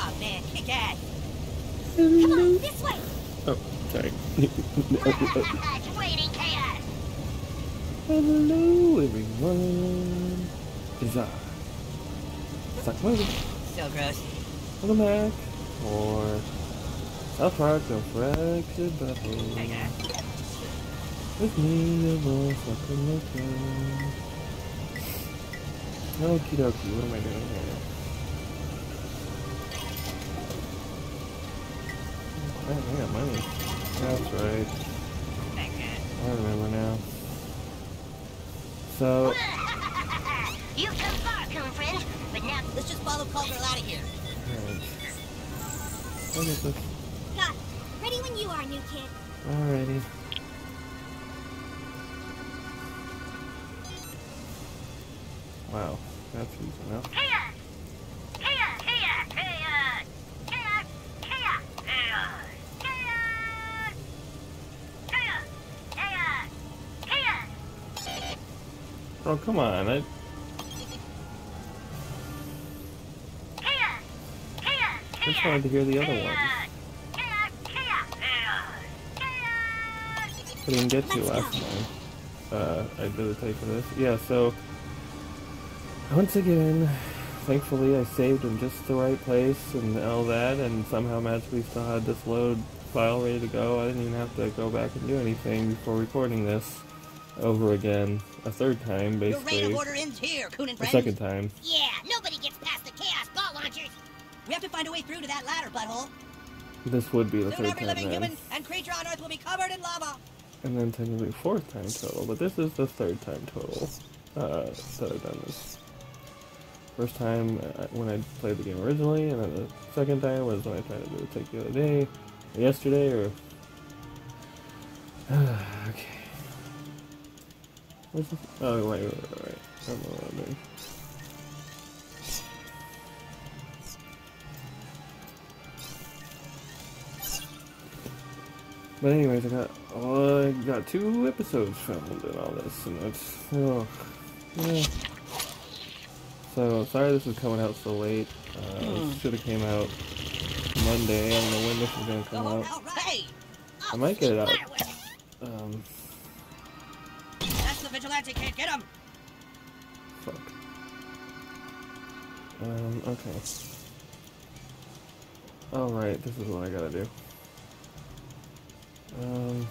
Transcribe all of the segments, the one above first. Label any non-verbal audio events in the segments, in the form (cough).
Oh man, kick. Come on, this way. Oh, sorry. Waiting chaos. Hello, everyone. Is that Sakura? So gross. Welcome back for South Park: The Fractured But Whole. With me, your boy, Sakamoto. Okie dokie, what am I doing here? Oh, I got money. That's right. I remember now. So, (laughs) You've come far, coon friend, but now Let's just follow Caldwell out of here. alright. Is this? Got it. Ready when you are, new kid. Alrighty. Wow, that's easy enough. chaos. Oh, come on. I. I just wanted to hear the other ones. Chaos. Chaos. Chaos. I didn't get to last time. Uh, I did a take for this. Yeah, so once again, thankfully I saved in just the right place and all that, and somehow magically still had this load file ready to go. I didn't even have to go back and do anything before recording this over again a third time, Your reign basically. of order ends here, Coon and friends. second time. Yeah, nobody gets past the chaos ball launchers. We have to find a way through to that ladder, butthole. This would be the Soon third every time living then. human and creature on Earth will be covered in lava. And then technically fourth time total, but this is the third time total uh, that I've done this. First time uh, when I played the game originally, and then the second time was when I tried to do it take the other day, or yesterday, or (sighs) okay. Oh wait, wait, wait, wait. I don't know what I'm doing. But anyways, I got oh, I got two episodes filmed and all this, and it's oh, yeah. So sorry this is coming out so late. Uh, this should have came out Monday. I don't know when this is gonna come out. I might get it out. Um, That's vigilante can't get him. fuck. Um, okay. All right, this is what I gotta do. Um.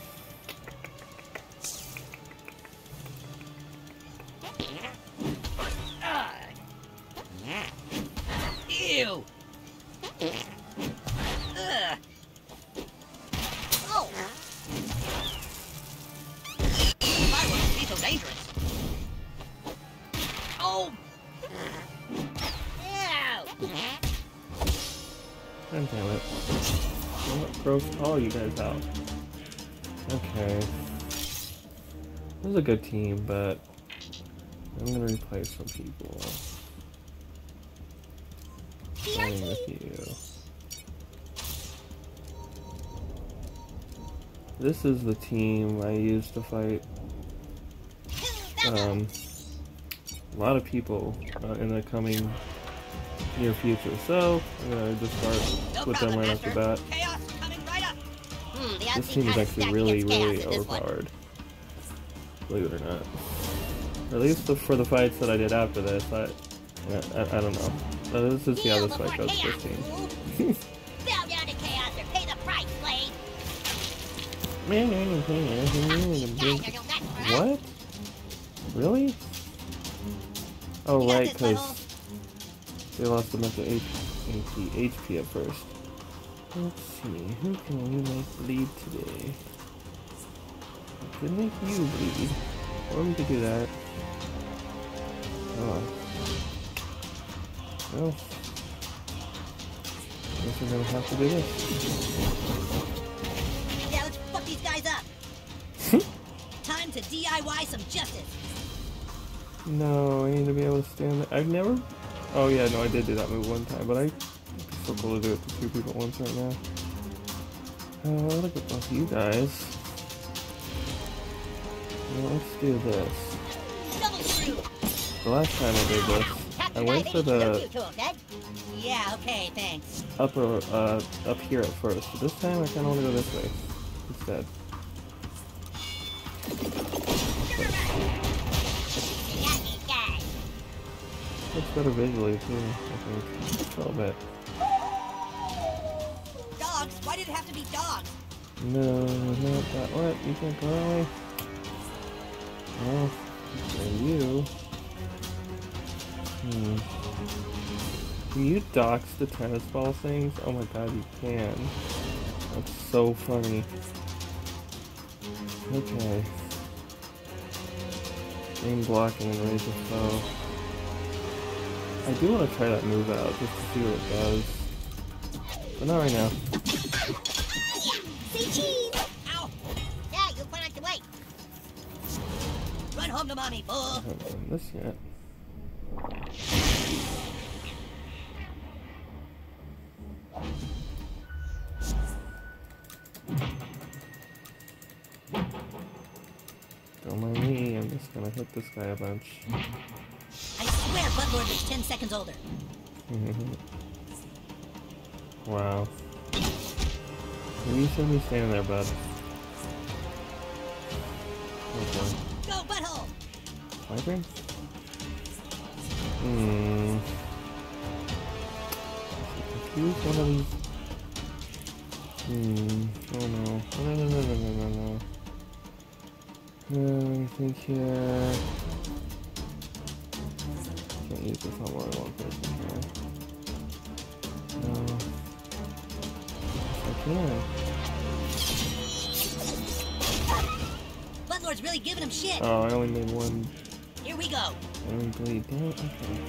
Gross you guys out? Okay. This is a good team, but I'm gonna replace some people. Starting with you. This is the team I used to fight um, a lot of people uh, in the coming near future. So I'm gonna just start with them right off the Master. bat. This team is actually really, really this overpowered. Believe it or not. Or at least the, for the fights that I did after this, I, I, I don't know. Let's just see how this fight goes chaos, this (laughs) team. Bow down to chaos or pay the price, slave. Guys are no match for us. what? Really? Oh right, this, because they lost a bunch of HP at first. Let's see, who can we make bleed today? We could make you bleed. Or we could do that. Oh. Well. Guess we're gonna have to do this. Yeah, let's fuck these guys up. Hmm? Time to DIY some justice. No, I need to be able to stand there. I've never... Oh yeah, no, I did do that move one time, but I... Cool to do it to two people at once right now. Uh, look at both you guys. Well, let's do this. The last time I did this, I went for the... Yeah, okay, thanks. up uh, up here at first. But this time I kind of want to go this way instead. You got these guys. Looks better visually too. I think a little bit. Why did it have to be dogs? No, not that. What? You can't go that and you. Hmm. Can you dox the tennis ball things? Oh my god, you can. That's so funny. Okay. Aim blocking and raise a foe. I do want to try that move out just to see what it does. But not right now. Say cheese. Ow! Yeah, you put on to wait. Run home to mommy, fool! I haven't done this yet. Don't mind me, I'm just gonna hit this guy a bunch. I swear Buttlord looks 10 seconds older. (laughs) wow. You shouldn't be standing there, bud. Oh Go, butthole! turn? Hmm. Confuse one of these. Hmm. Oh no. No, no, no, no, no, no, no. Uh, let me think here. Can't use this on more than one person, No. Yes, I can. Buttlord's really giving him shit. Oh, I only made one. Here we go. I only bleed. Damn it. Okay.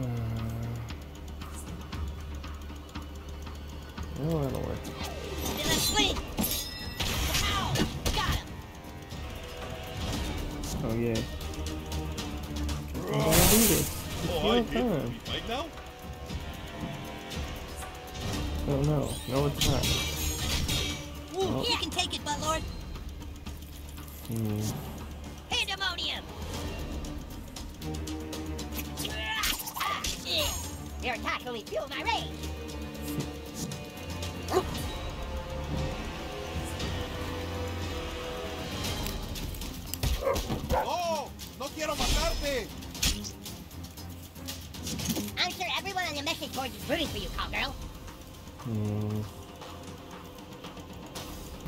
Uh, no, that'll work. Then I swing! Ow! Got him! Oh yeah. I'm gonna do this. It's Oh, I hit time. you right now? Oh no, no it's not. Ooh, Oh. you can take it, Buttlord. Hmm. Pandemonium. Your attack only fuel my rage. ¡No! ¡No quiero matarte! I'm sure everyone on the message board is rooting for you, cowgirl. Hmm.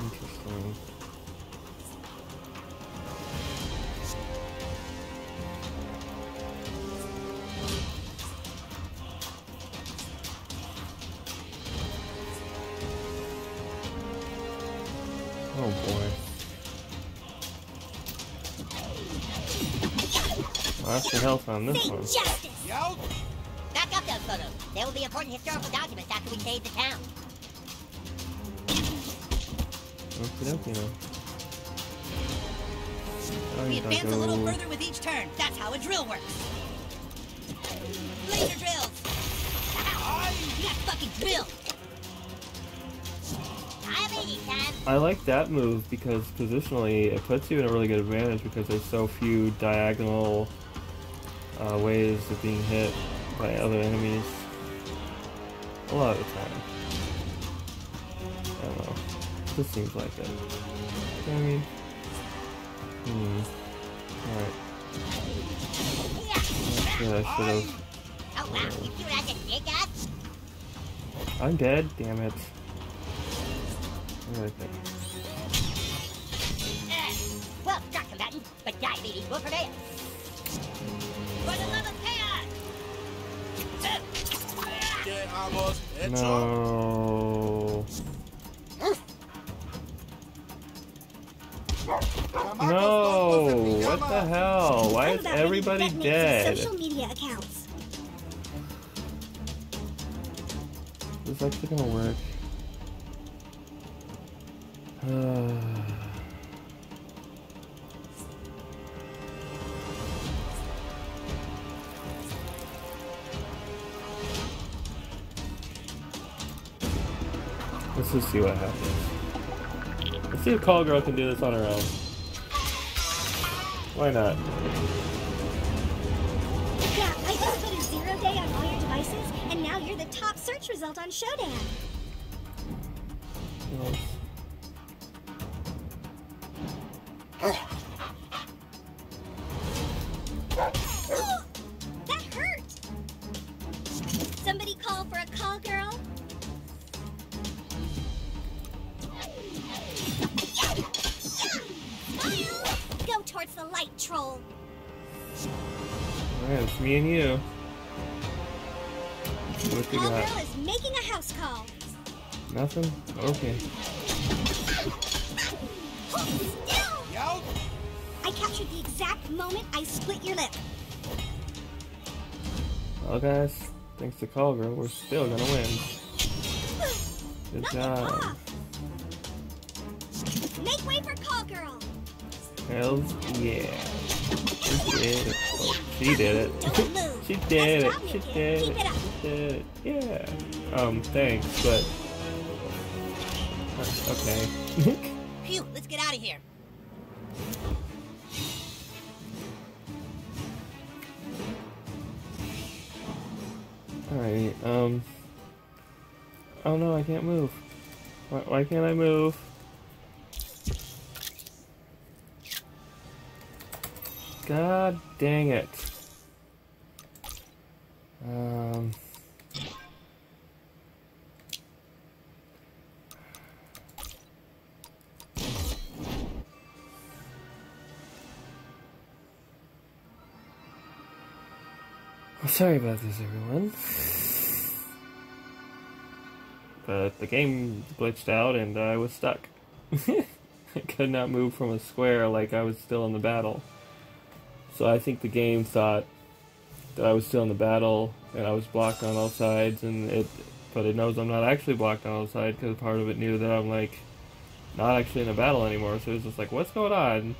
Interesting. Oh boy. Well, that's the health on this Say one. justice. Back up those photos. They will be important historical documents after we save the town. Okie dokie now. We you gotta advance a little further with each turn. That's how a drill works. Laser drills! Ow! You got fucking drilled! I'm easy, son. I like that move because positionally it puts you in a really good advantage because there's so few diagonal uh, ways of being hit by other enemies. A lot of the time. I don't know. This seems like it. I mean? Hmm. Alright. Yeah, I should have. Wow. You see what I just did, guys? I'm dead, damn it. What do I think? Well, struck combatant, but diabetes will prevail. No. No, what the hell? Why is about ready to everybody dead? Social media accounts. Is this actually gonna work? (sighs) (sighs) Uh, Let's just see what happens. Let's see if Call Girl can do this on her own. Why not? Yeah, I just put a zero day on all your devices, and now you're the top search result on the light, troll. Alright, it's me and you. What you got? is making a house call. Nothing? Okay. Hold still! You out? I captured the exact moment I split your lip. Well, guys, thanks to Call Girl, we're still gonna win. Good job. off. Make way for. Hells yeah. She did it. Oh, she did it. She did it. She did it. She did it. Yeah. Um, thanks, but. Okay. (laughs) Phew, let's get out of here. Alright, um. Oh no, I can't move. Why, why can't I move? God dang it. Um. Well, sorry about this, everyone. But the game glitched out and I was stuck. (laughs) I could not move from a square like I was still in the battle. So I think the game thought that I was still in the battle and I was blocked on all sides and it but it knows I'm not actually blocked on all sides because part of it knew that I'm like not actually in a battle anymore. So it's just like what's going on?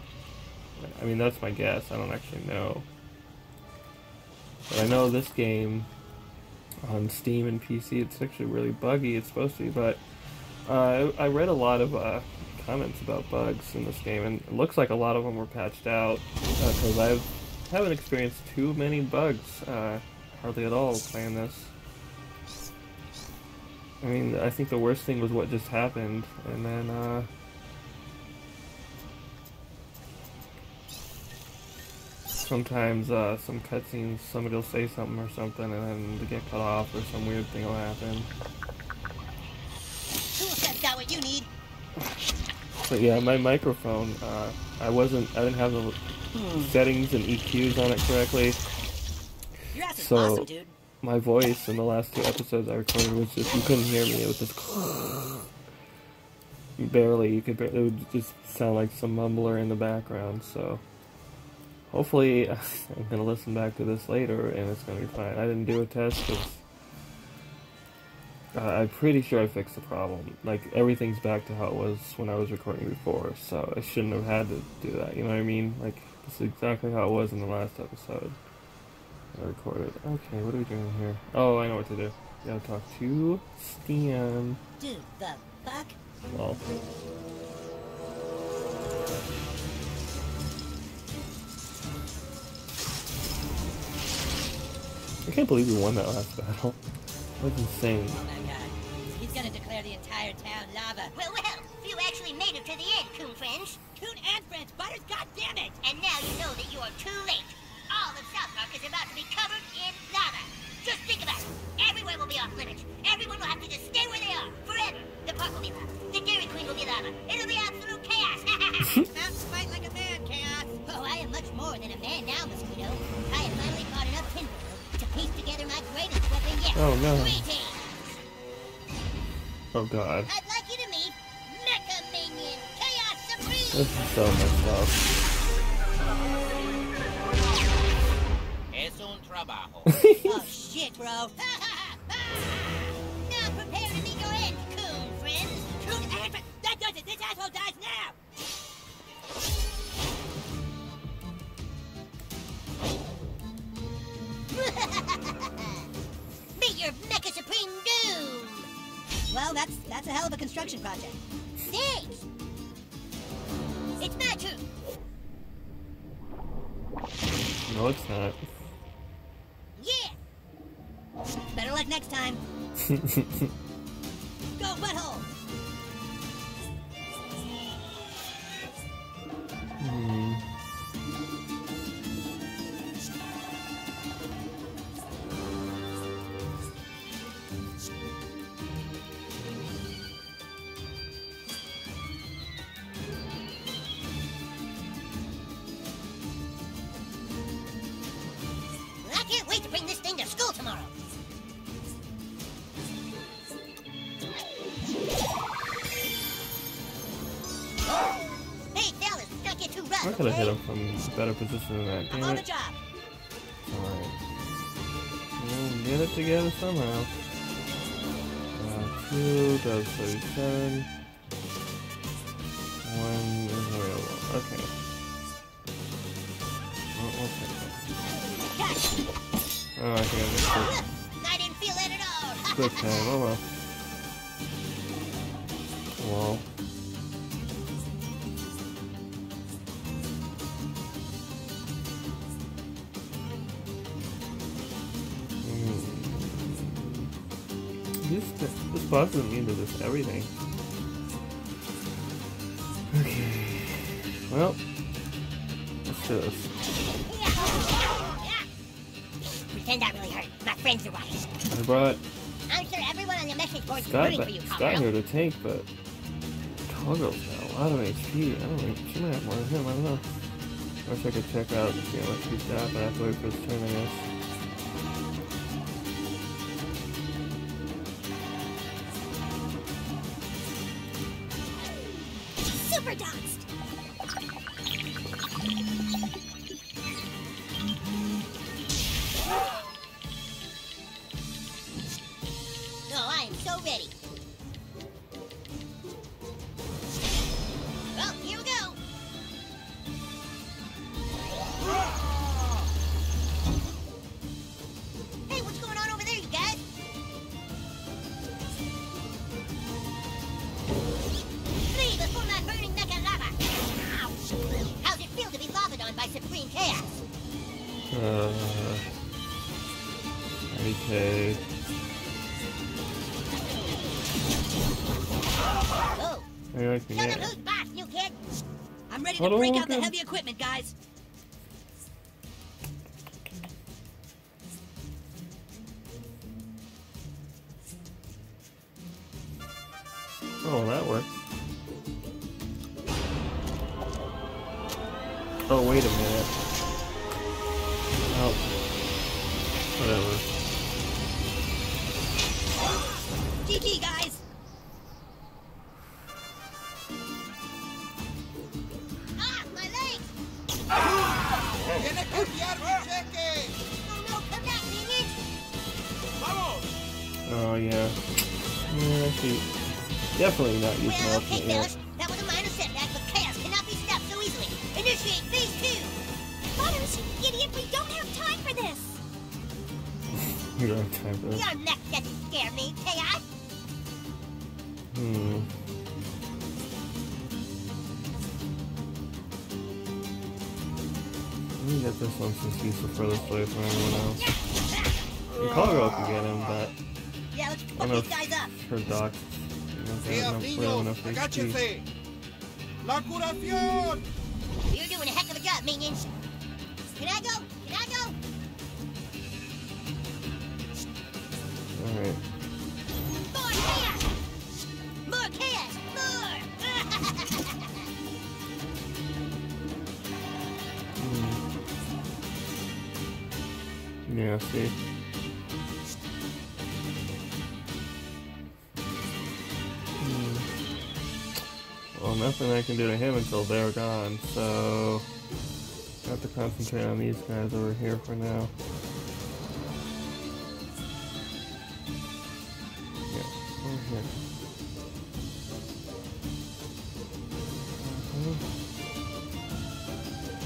I mean that's my guess. I don't actually know. But I know this game on Steam and PC it's actually really buggy. It's supposed to be but uh, I, read a lot of uh, comments about bugs in this game and it looks like a lot of them were patched out because I haven't experienced too many bugs uh, hardly at all playing this I mean, I think the worst thing was what just happened, and then, uh... Sometimes, uh, some cutscenes, somebody will say something or something, and then they get cut off, or some weird thing will happen. Tool set's got what you need. But yeah, my microphone, uh, I wasn't, I didn't have the settings and EQs on it correctly. So- awesome, my voice in the last two episodes I recorded was just you couldn't hear me. It was just (sighs) barely. You could. bar- It would just sound like some mumbler in the background. So hopefully (laughs) I'm gonna listen back to this later and it's gonna be fine. I didn't do a test uh, I'm pretty sure I fixed the problem. Like everything's back to how it was when I was recording before. So I shouldn't have had to do that. You know what I mean? Like this is exactly how it was in the last episode. I recorded. Okay, what are we doing here? Oh, I know what to do. Gotta talk to Stan. Dude, the fuck? Well, I can't believe we won that last battle. That was insane. Oh my god. He's gonna declare the entire town lava. Well, well, few actually made it to the end, coon friends. Coon and friends, Butters, goddammit! it! And now you know that you are too late. All of South Park is about to be covered in lava. Just think about it. Everywhere will be off limits. Everyone will have to just stay where they are forever. The park will be lava. The Dairy Queen will be lava. It'll be absolute chaos. (laughs) Mountains fight like a man, Chaos! oh, I am much more than a man now, Mosquito. Oh, no. Oh god. I'd like you to meet Mecha Minion Chaos Supreme. This is so messed up. Es un trabajo. (laughs) oh shit, bro! (laughs) now prepare to meet your end, coon friends. Coon and! That does it! This asshole dies now! (laughs) Your Mecha Supreme Doom. Well, that's that's a hell of a construction project. Thanks. It's my turn. No, it's not. Yeah. Better luck next time. (laughs) Go, butthole! Better position than that. I'm Damn on the job. Alright. We'll get it together somehow. Uh, 2 does 37. 1 is available. Okay. Oh, we'll that. Oh, I think I it. (laughs) Didn't feel that at all. Quick (laughs) time, oh well. Well. This, this boss doesn't mean to just everything. Okay. Well, let's do this. Pretend that really hurt. My friends are watching. I brought I'm sure everyone on the message board is Scott, rooting for you, Scott Colorado. here to tank, but Toggle's got a lot of HP. I don't know. She might have more than him. I don't know. I wish I could check out and see how much he's got, but I have to wait for his turn, I guess. To break out the heavy equipment, guys. We don't have time for this. Your neck doesn't scare me, chaos! Hmm. Let me get this one since he's the furthest away from everyone else. And Colorado can get him, but Yeah, let's I fuck these guys up. if her doc. You know, they ¡Días, don't have niños! enough HP. ¡Agáchense! ¡La curación! You're doing a heck of a job, minions! Can I go? See. Hmm. Well, nothing I can do to him until they're gone, so have to concentrate on these guys over here for now. Yeah, over here.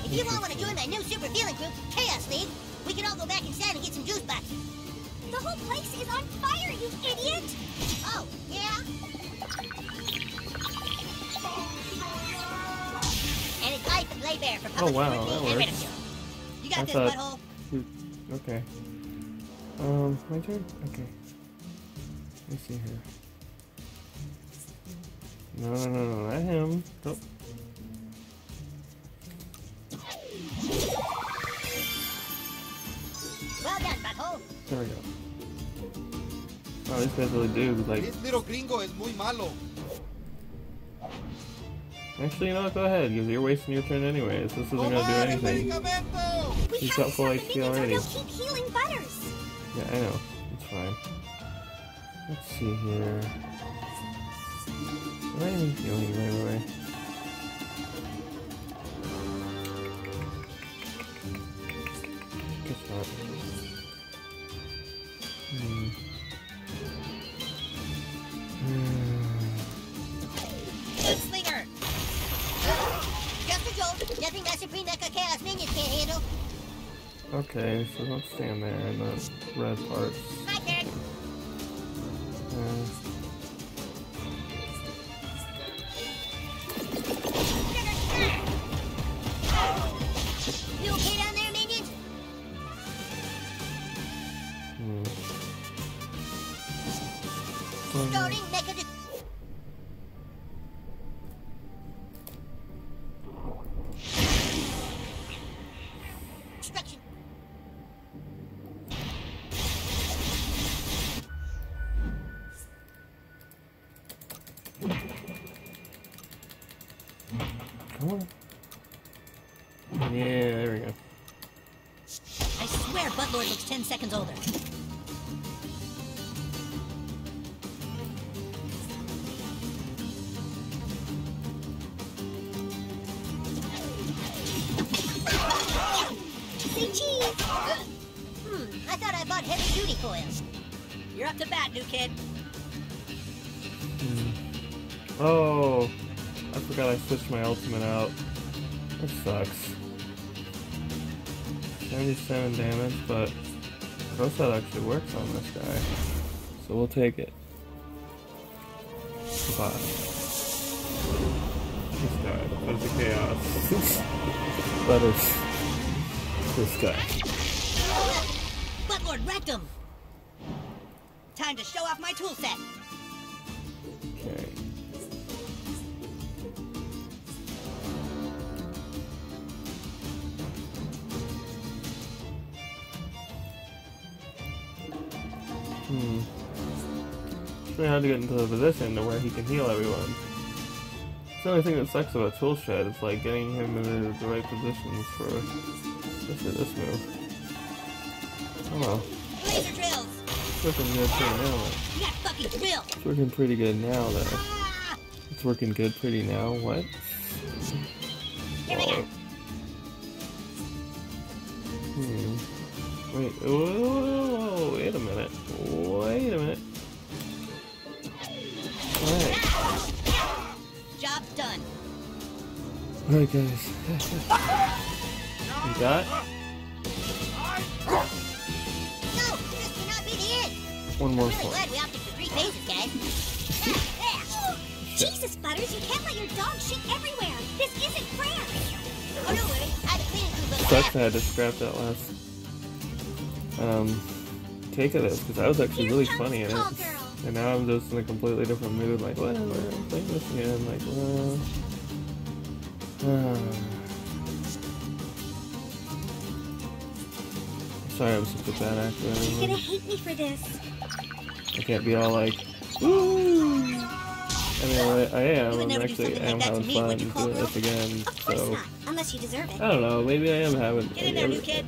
If you all want to join my new super feeling group, Chaos League, we can all go back inside and get some juice boxes. The whole place is on fire, you idiot! Oh, yeah? And it's life of Lay Bear for public Oh, wow, that and works. ridicule. You got I this, thought- butthole. Okay. Um, my turn? Okay. Let me see here. No, no, no, no, not him. Nope. There we go. Oh, these guys really do, like... This little gringo es muy malo. Actually, you know what? Go ahead, because you're wasting your turn anyways. This isn't gonna do anything. medicamento. We He's have got to full stop the HP already. keep healing Butters. Yeah, I know. It's fine. Let's see here. Do I need healing right away? Okay, so don't stand there in the red parts. Coils. You're up to bat, new kid. Hmm. Oh, I forgot I switched my ultimate out. That sucks. 77 damage, but Crowset actually works on this guy. So we'll take it. Goodbye. This guy, Defense of Chaos. (laughs) Butters. This guy. Show off my tool set. Okay. Hmm. It's hard to get into the position to where he can heal everyone. The only thing that sucks about Tool Shed is like getting him into the right positions for especially this move. Oh well. It's working good pretty now. You got fucking drill! It's working pretty good now though. It's working good pretty now. What? Here we go. Hmm. Wait. Whoa, wait a minute. Wait a minute. Alright. Job done. Alright, guys. (laughs) you got one more Really glad we opted for three phases, guys. (laughs) Jesus, Butters, you can't let your dog shit everywhere. This isn't fair. Oh, no worry. I have a cleaning crew Sucks. I had to scrap that last um take of this because that was actually Here really funny in it. Girl. And now I'm just in a completely different mood, like whatever, I'm playing this again, like well (sighs) Sorry I'm such a bad actor. You're gonna hate me for this. I can't be all like Woo! I mean I, I am, I'm actually like am to having me, fun doing Call this again, so not, unless you deserve it. I don't know, maybe I am having Get in there, new kid.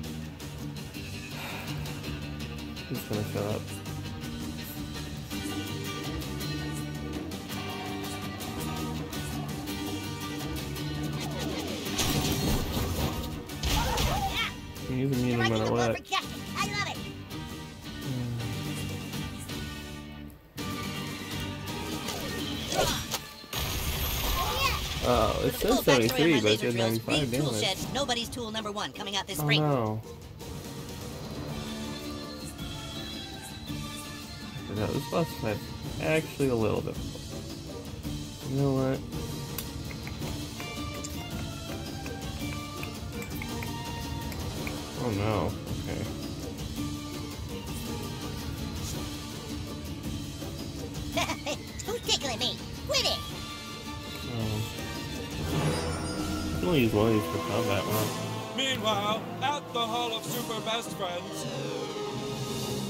He's gonna shut up. He's immune no matter what. Oh, it says 73, but tool shed, Nobody's tool number one coming out this oh, spring. No. No, this boss is actually a little bit. You know what? Oh no, okay. (laughs) Who's tickling me? Quit it! Oh. I can only use one of these for combat, wow. Meanwhile, at the Hall of Super Best Friends,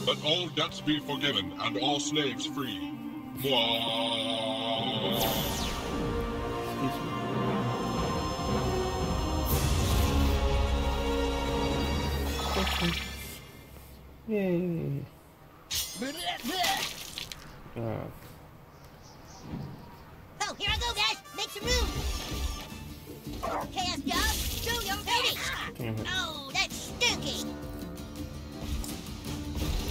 Let all debts be forgiven and all slaves free. Mwah. Okay. Yay. Uh, Oh, here I go, guys. Make some room. Chaos dog, show your it. Oh, that's stinky.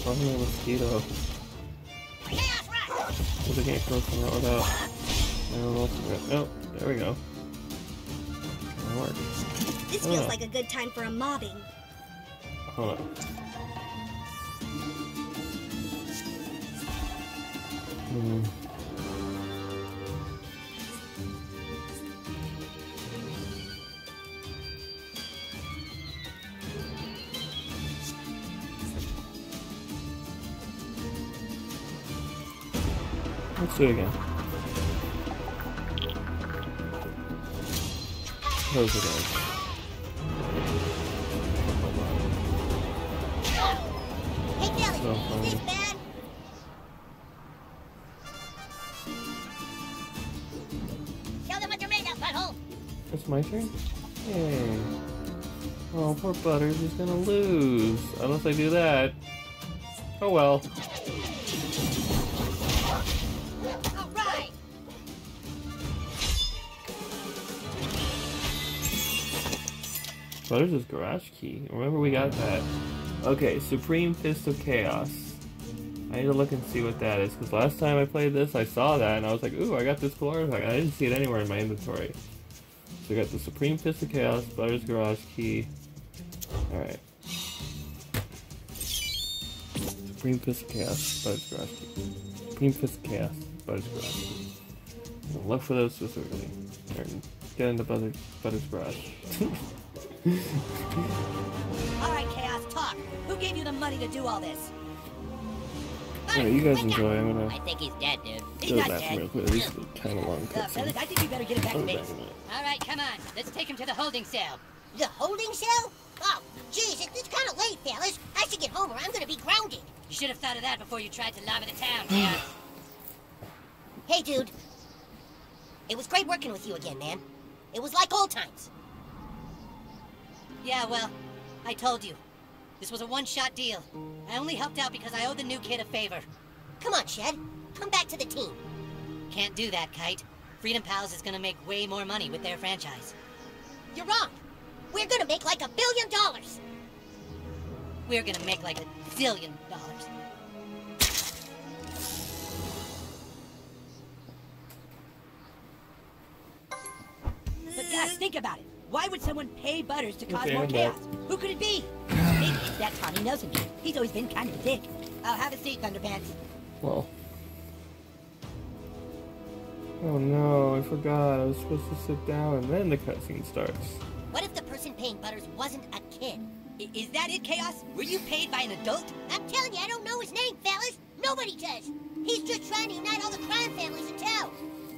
Call me a mosquito. Chaos rush. Because I can't close them out without. Oh, there we go. That worked. This feels Oh. like a good time for a mobbing. Hold on. Hmm. Do it again. Close it out. Hey, So this funny. Show them what you're made of, butthole. It's my turn? Yay. Oh, poor Butters, he's gonna lose. Unless I do that. Oh well. Butters' garage key. Remember we got that. Okay, Supreme Fist of Chaos. I need to look and see what that is, because last time I played this, I saw that, and I was like, ooh, I got this cool. I didn't see it anywhere in my inventory. So I got the Supreme Fist of Chaos, Butters' garage key. Alright. Supreme Fist of Chaos, Butters' garage key. Supreme Fist of Chaos, Butters' garage key. Look for those specifically. Get into Butters, Butters' garage. (laughs) All right, Chaos, talk. Who gave you the money to do all this? Alright, you guys enjoy. I'm gonna I think he's dead, dude. He's go to not bathroom real quick. These are kind of long Uh, fellas. I think you better get it back to be base. back in a minute. All right, come on. Let's take him to the holding cell. The holding cell? Oh, jeez, it- it's kind of late, fellas. I should get home or I'm gonna be grounded. You should have thought of that before you tried to lava the town, Chaos. (sighs) Hey, dude. It was great working with you again, man. It was like old times. Yeah, well, I told you. This was a one-shot deal. I only helped out because I owed the new kid a favor. Come on, Shed. Come back to the team. Can't do that, Kite. Freedom Pals is gonna make way more money with their franchise. You're wrong. We're gonna make like a billion dollars. We're gonna make like a zillion dollars. But guys, think about it. Why would someone pay Butters to cause Okay, more chaos? Who could it be? (sighs) Maybe it's that Tommy Nelson dude. He's always been kind of a dick. I'll have a seat, Thunderpants. Well. Oh no, I forgot. I was supposed to sit down and then the cutscene starts. What if the person paying Butters wasn't a kid? I- is that it, Chaos? Were you paid by an adult? I'm telling you, I don't know his name, fellas. Nobody does. He's just trying to unite all the crime families in town.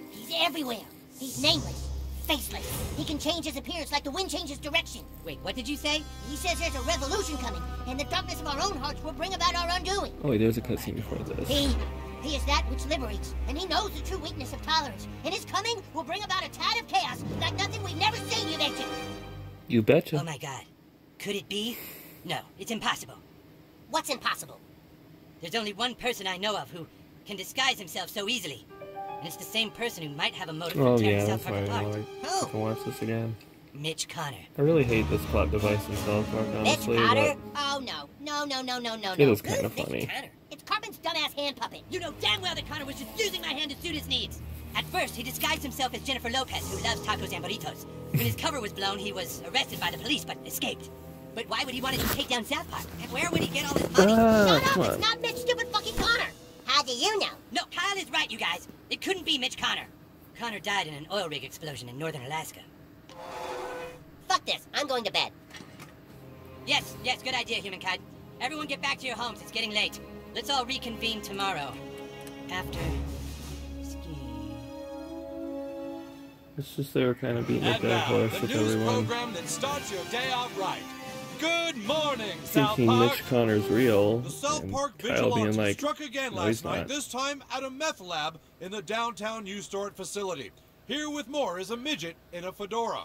He's everywhere. He's nameless, faceless. He can change his appearance like the wind changes direction. Wait, what did you say? He says there's a revolution coming, and the darkness of our own hearts will bring about our undoing. Oh wait, there's a cutscene before this. He, he is that which liberates, and he knows the true weakness of tolerance. And his coming will bring about a tide of chaos like nothing we've never seen, you mentioned. You betcha. Oh my god. Could it be? No, it's impossible. What's impossible? There's only one person I know of who can disguise himself so easily. And it's the same person who might have a motive Oh for tearing yeah, South Park apart. like Who? I can watch this again. Mitch Connor. I really hate this plot device in South Park, honestly, Potter? but Oh no, no, no, no, no, no, it no. is kind of Mitch funny. Connor? It's Cartman's dumbass hand puppet. You know damn well that Connor was just using my hand to suit his needs. At first, he disguised himself as Jennifer Lopez, who loves tacos and burritos. When his cover was blown, he was arrested by the police, but escaped. But why would he want to take down South Park? And where would he get all his money? Ah, Shut up! It's not Mitch stupid fucking Connor. How do you know? No, Kyle is right, you guys. It couldn't be Mitch Connor. Connor died in an oil rig explosion in northern Alaska. Fuck this. I'm going to bed. Yes, yes, good idea, humankind. Everyone get back to your homes. It's getting late. Let's all reconvene tomorrow. After skiing. It's just they were kind of beating a And dead now, horse with everyone. program that starts your day off right. Good morning, South Thinking Park. Mitch Connor's real, The South Park Kyle vigilante being like, struck again "No, last night, this time at a meth lab in the downtown U Storage facility. Here with more is a midget in a fedora.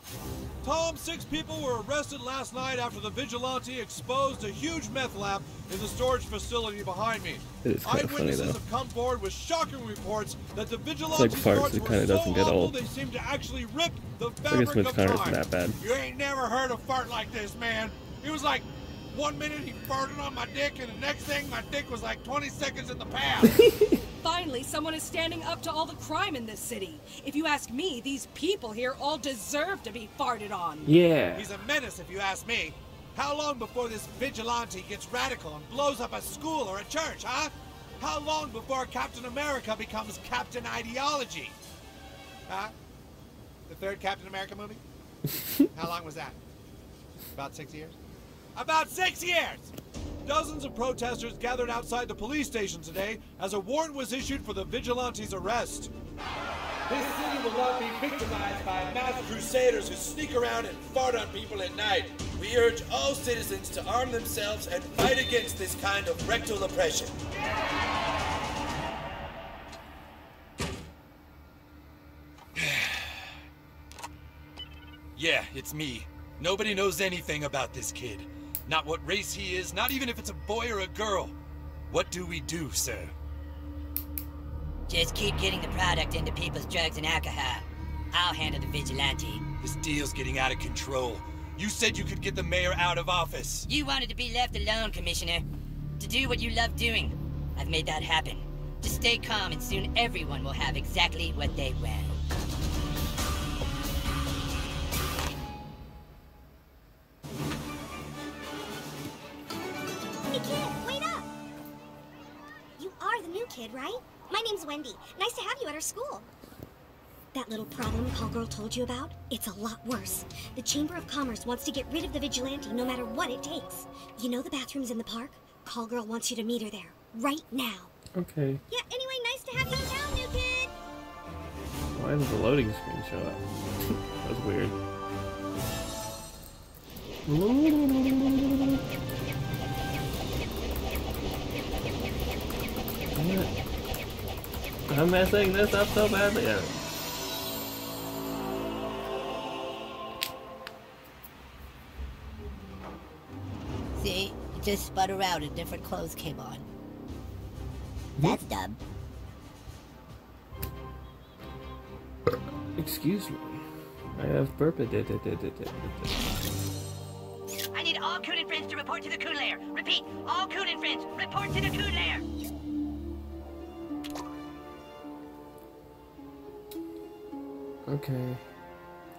Tom, six people were arrested last night after the vigilante exposed a huge meth lab in the storage facility behind me. It is kinda funny, Eyewitnesses though. have come forward with shocking reports that the vigilante farts, starts it were kinda so doesn't get old. they seem to actually rip the fabric I guess Mitch of Connor isn't that bad. You ain't never heard a fart like this, man. It was like one minute he farted on my dick, and the next thing my dick was like 20 seconds in the past. (laughs) Finally, someone is standing up to all the crime in this city. If you ask me, these people here all deserve to be farted on. Yeah. He's a menace, if you ask me. How long before this vigilante gets radical and blows up a school or a church, huh? How long before Captain America becomes Captain Ideology? Huh? The third Captain America movie? (laughs) How long was that? About six years? About six years! Dozens of protesters gathered outside the police station today as a warrant was issued for the vigilante's arrest. This city will not be victimized by mass crusaders who sneak around and fart on people at night. We urge all citizens to arm themselves and fight against this kind of rectal oppression. (sighs) Yeah, it's me. Nobody knows anything about this kid. Not what race he is, not even if it's a boy or a girl. What do we do, sir? Just keep getting the product into people's drugs and alcohol. I'll handle the vigilante. This deal's getting out of control. You said you could get the mayor out of office. You wanted to be left alone, Commissioner. To do what you love doing. I've made that happen. Just stay calm and soon everyone will have exactly what they want. Hey kid, wait up! You are the new kid, right? My name's Wendy. Nice to have you at our school. That little problem Call Girl told you about? It's a lot worse. The Chamber of Commerce wants to get rid of the vigilante no matter what it takes. You know the bathrooms in the park? Call Girl wants you to meet her there, right now. Okay. Yeah, anyway, nice to have you in town, new kid! Why did the loading screen show up? (laughs) That's weird. I'm messing this up so badly. Yeah. See, it just spun around and different clothes came on. That's dumb. Excuse me. I have burpa. I need all Coon and friends to report to the Coon Lair. Repeat, all Coon and friends, report to the Coon Lair. Okay.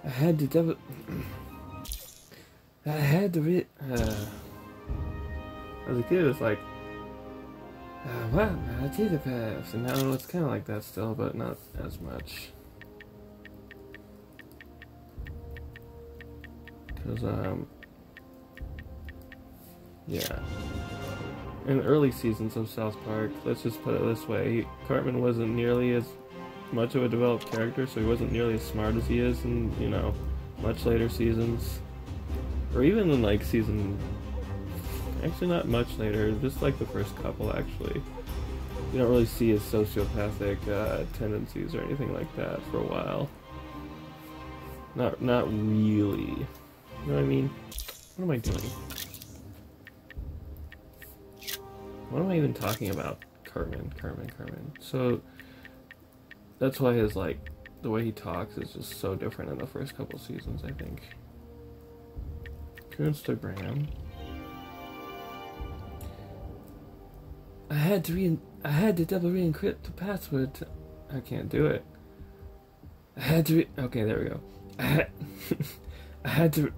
I had to double. (clears throat) I had to read. Uh, as a kid, it was like, uh, what? I did the pass, and now it's kind of like that still, but not as much. Cause um, yeah. In early seasons of South Park, let's just put it this way: Cartman wasn't nearly as much of a developed character, so he wasn't nearly as smart as he is in, you know, much later seasons. Or even in, like, season... Actually, not much later, just, like, the first couple, actually. You don't really see his sociopathic uh, tendencies or anything like that for a while. Not, not really. You know what I mean? What am I doing? What am I even talking about? Cartman, Cartman, Cartman. So, that's why his like the way he talks is just so different in the first couple seasons i think. Instagram i had to re i had to double re-encrypt the password i can't do it. I had to okay there we go. I had (laughs) i had to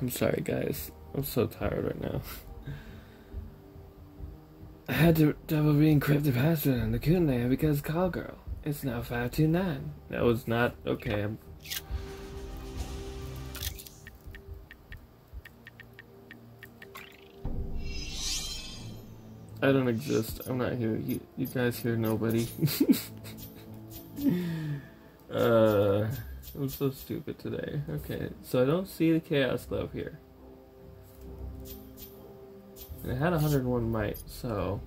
i'm sorry guys. I'm so tired right now (laughs) I had to double re-encrypt the password on the Coon Lair because call girl. It's now 529. That was not okay. I'm... I don't exist. I'm not here. You, you guys hear nobody. (laughs) Uh, I'm so stupid today. Okay, so I don't see the Chaos Glove here. And it had 101 might, so...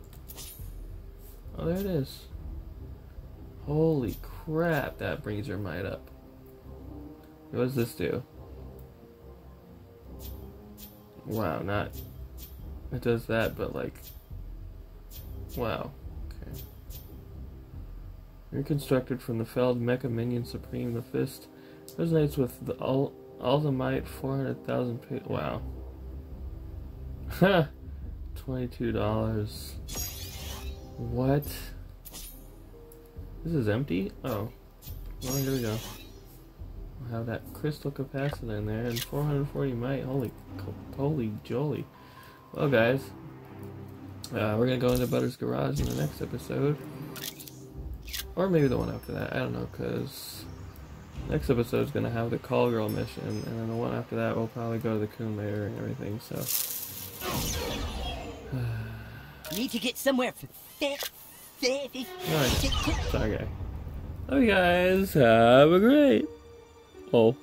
Oh, there it is. Holy crap, that brings your might up. What does this do? Wow, not... It does that, but like... Wow. Okay. Reconstructed from the felled Mecha Minion Supreme, the fist resonates with the all, all the might 400,000 pi- Wow. (laughs) Ha! $22. What? This is empty? Oh. Well, here we go. We'll have that crystal capacitor in there and 440 might. Holy, holy jolly. Well, guys, uh, we're gonna go into Butters' garage in the next episode, or maybe the one after that. I don't know, cause next episode is gonna have the call girl mission, and then the one after that we'll probably go to the Coon Lair and everything. So, Need to get somewhere fit. fit- fit- alright, sorry, guy. Love guys. Have a great. Oh.